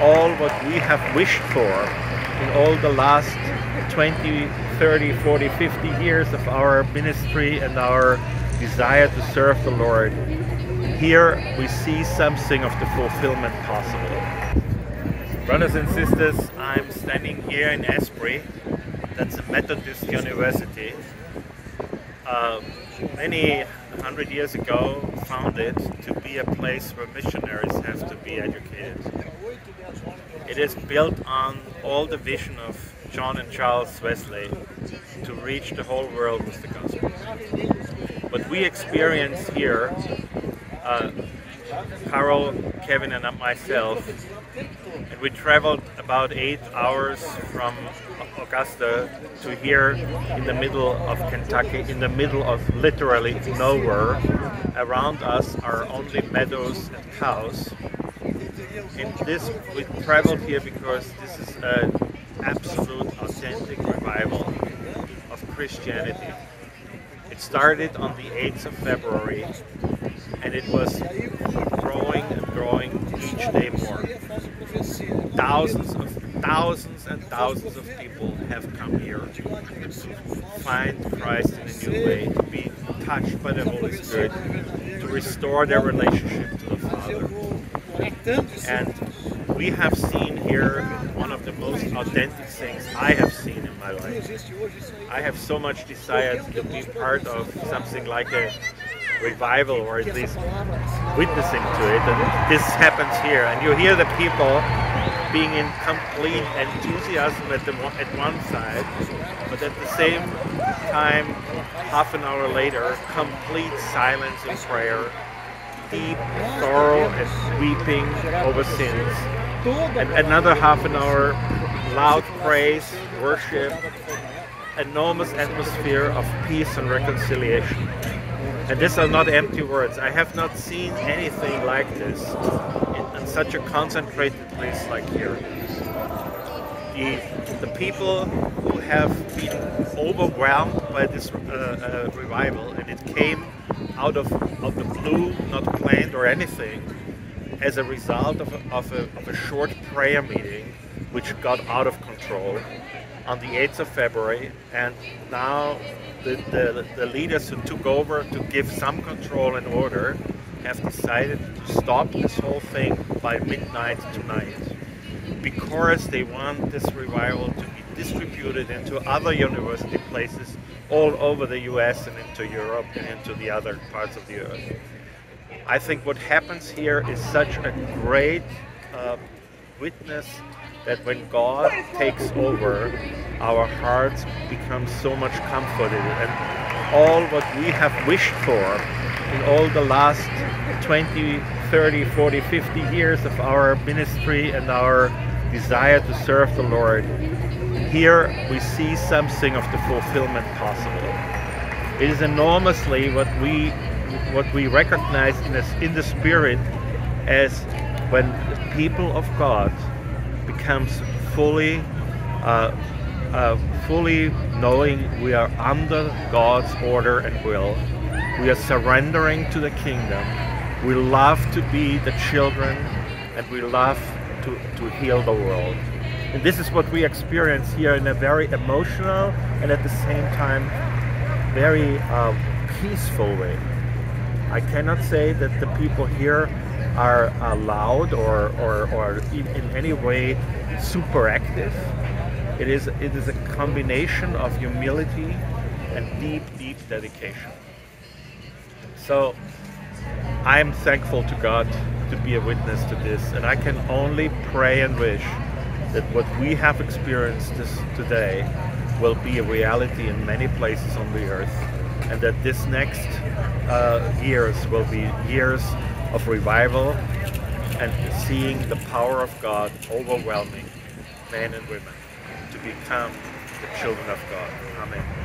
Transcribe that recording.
all what we have wished for in all the last 20, 30, 40, 50 years of our ministry and our desire to serve the Lord. Here we see something of the fulfillment possible. Brothers and sisters, I'm standing here in Asbury. That's a Methodist University. Uh, many hundred years ago founded to be a place where missionaries have to be educated. It is built on all the vision of John and Charles Wesley to reach the whole world with the gospel. What we experience here, uh, Carol, Kevin and myself, and we traveled about eight hours from Augusta to here in the middle of Kentucky, in the middle of literally nowhere. Around us are only meadows and cows. In this, we traveled here because this is an absolute authentic revival of Christianity. It started on the 8th of February and it was growing and growing each day more. Thousands of thousands and thousands of people have come here to find Christ in a new way, to be touched by the Holy Spirit, to restore their relationship to the Father. And we have seen here one of the most authentic things I have seen in my life. I have so much desire to be part of something like a revival or at least witnessing to it. And this happens here. And you hear the people being in complete enthusiasm at, the, at one side, but at the same time, half an hour later, complete silence in prayer, deep sorrow and weeping over sins. And another half an hour, loud praise, worship, enormous atmosphere of peace and reconciliation. And these are not empty words. I have not seen anything like this in, in such a concentrated place like here. The, the people who have been overwhelmed by this uh, uh, revival, and it came out of, of the blue, not planned or anything, as a result of a, of, a, of a short prayer meeting which got out of control on the 8th of February, and now the, the, the, leaders who took over to give some control and order have decided to stop this whole thing by midnight tonight because they want this revival to be distributed into other university places all over the US and into Europe and into the other parts of the earth. I think what happens here is such a great uh, witness that when God takes over, our hearts become so much comforted and all what we have wished for in all the last 20, 30, 40, 50 years of our ministry and our desire to serve the Lord, here we see something of the fulfillment possible. It is enormously what we what we recognize in, a, in the spirit as when people of God becomes fully uh, uh, fully knowing we are under God's order and will. We are surrendering to the kingdom. We love to be the children and we love to, to heal the world. And this is what we experience here in a very emotional and at the same time very uh, peaceful way. I cannot say that the people here are loud or, or, or in, any way super active. It is, it is a combination of humility and deep, deep dedication. So I'm thankful to God to be a witness to this, and I can only pray and wish that what we have experienced this today will be a reality in many places on the earth, and that this next uh, years will be years of revival and seeing the power of God overwhelming men and women to become the children of God. Amen.